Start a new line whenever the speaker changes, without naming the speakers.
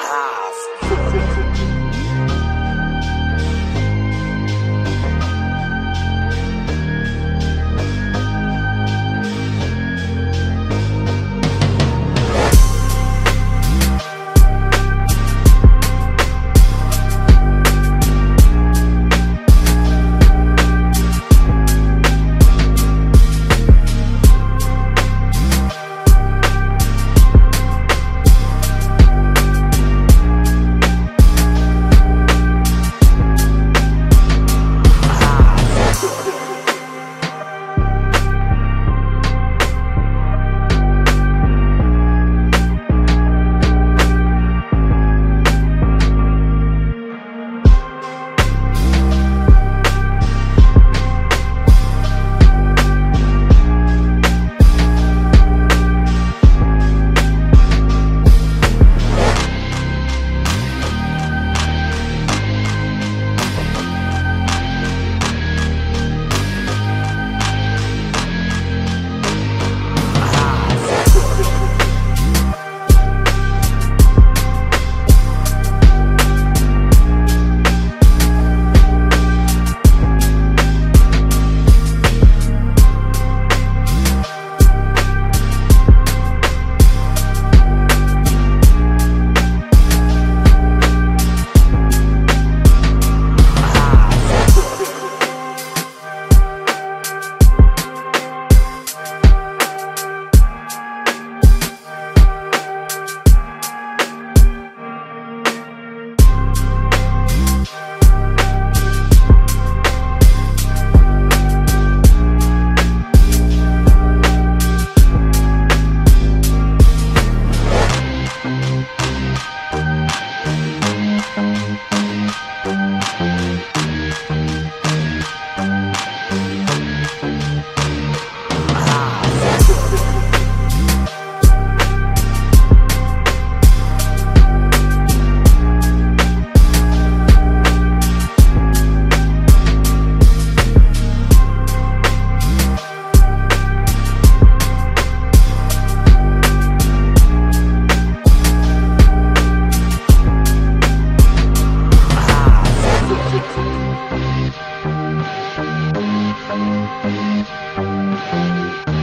past.
Thank you.